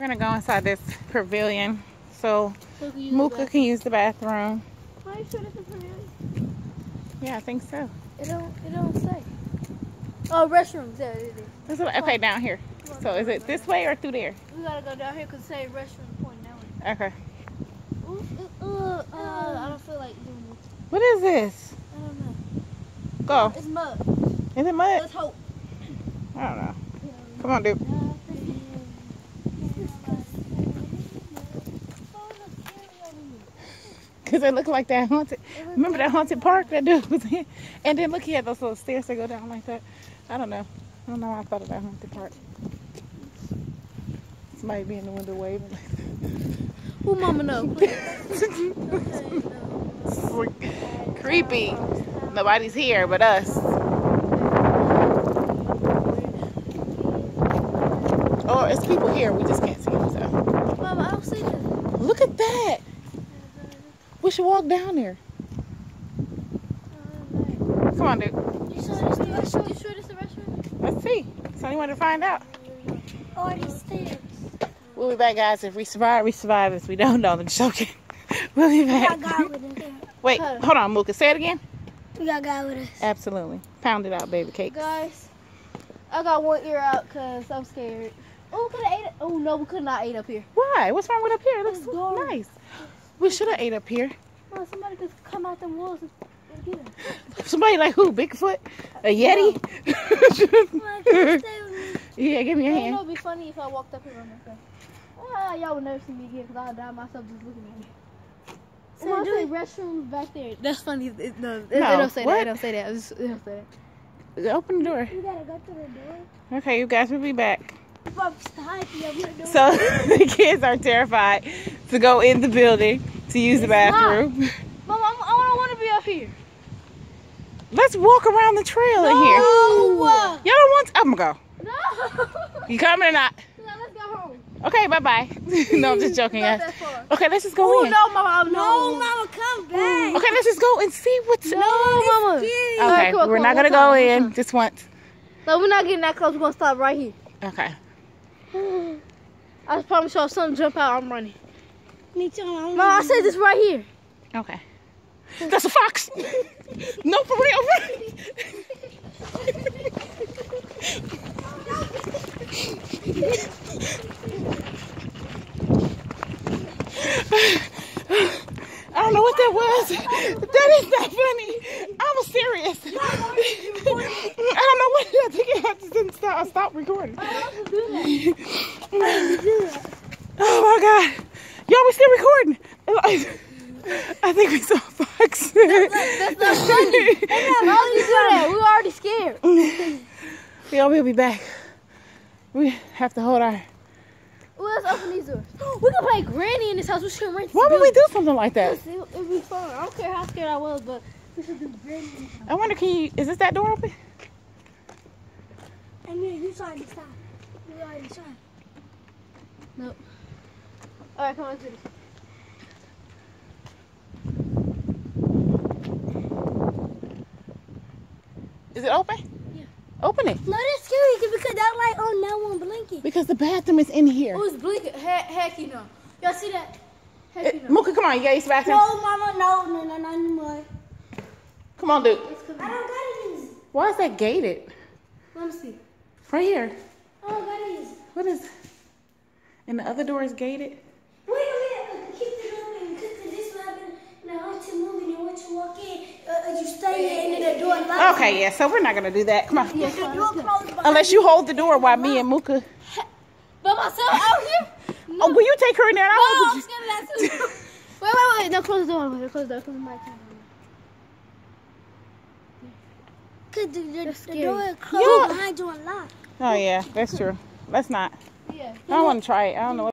We're gonna go inside this pavilion so So can you use Mooka can use the bathroom. Are you sure this is pavilion? Yeah, I think so. It don't. It don't say. Oh, restrooms. Yeah, it is. This is, okay, down here. So is it this way or through there? We gotta go down here because it say restroom point that way. Okay. Ooh, uh, uh, uh, I don't feel like doing this. What is this? I don't know. Go. It's mud. Is it mud? Let's hope. I don't know. Come on, dude. Cause it looked like that haunted. Remember that haunted park that dude was in? And then look, he had those little stairs that go down like that. I don't know. I don't know why I thought of that haunted park. Somebody be in the window waving like Who mama know? that. Creepy. Nobody's here but us. Oh, it's people here. We just can't see them. So Mama, I don't see this. look at that. We should walk down there. Come on, dude. You sure this the restroom? You sure this the restroom? Let's see. So you want to find out? Oh, these stairs. We'll be back, guys. If we survive, we survive. If we don't, don't. I'm joking. We'll be back. with us. Wait, hold on, Mooka. Say it again. We got God with us. Absolutely. Pound it out, baby cakes. Guys, I got one ear out because I'm scared. Oh, we could have ate it. Oh, no, we could not eat up here. Why? What's wrong with up here? It looks It's so nice. We should have ate up here. Mom, somebody could come out the woods and and get us. Somebody like who? Bigfoot? A Yeti? yeah, give me your You know, hand. it'd be funny if I walked up here by myself. Ah, y'all would never see me again because I'll die myself just looking at me. So So do I it. restrooms back there. That's funny. It, it, no, it, No, it don't say what? that. It don't say that. It, just, it don't say that. Open the door. You gotta go through the door. Okay, you guys will be back. From side to the door. So the kids are terrified to go in the building to use the bathroom. Mom, I'm, I don't want to be up here. Let's walk around the trail in here. No. Y'all don't want. I'm gonna go. No. You coming or not? No, let's go home. Okay, bye bye. no, I'm just joking, Not guys. Okay, let's just go Oh in. no, mama, no, no, mama, come back. Okay, let's just go and see what's. no, mama. Okay, Alright, come on, we're come not on, gonna one go time, in one just once. No, we're not getting that close. We're gonna stop right here. Okay. I promise y'all, if something jump out, I'm running. Me too. I'm Mom, I said this right here. Okay. That's a fox. no, for real. I don't know what that was. That is not funny. I was serious. I don't know what I think I just didn't stop. I stopped recording. Oh my god. Y'all, we still recording. I think we saw a fox. That's not funny. Why would you do that? We were already scared. Y'all, we'll be back. We have to hold our. Well, let's open these doors. We can play Granny in this house. We should rent this Why would we do something like that? It would be fun. I don't care how scared I was, but we should do Granny in this house. I wonder, can you? Is this that door open? I mean, you tried to stop. You already tried. All right, come on, let's do this. Is it open? Yeah. Open it. No, that's scary because that light on that one blinking. Because the bathroom is in here. Oh, it's blinking. Heck, heck, you know. Y'all see that? Heck, It, eh, you know. Mooka, come on. You gotta use bathroom. No, mama, no, no, no, no, anymore. Come on, dude. It's. I don't gotta use it. Why is that gated? Let me see. Right here. I don't gotta use it. What is? And the other door is gated. Wait a minute, uh, keep it open because this will happen. Now, once you move and once you walk in, uh, you stay in the door locks. Okay, yeah. So we're not gonna do that. Come on. Yeah, The fine, door let's go. closed Unless you hold the door while me and Mooka. By myself out here? Oh, will you take her in there? and No, I'll I'm hold scared of that too. wait, wait, wait. No, close the door. Wait, close the door. Close the mic. Because the, the, That's the scary. door is closed Yeah. behind you and locked. Oh yeah, that's true. Let's not. Yeah. I don't want to try it. I don't know.